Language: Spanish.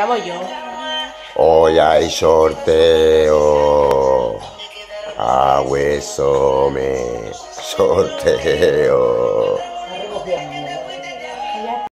Venga, voy yo. Hoy hay sorteo. A hueso me sorteo. Recogía.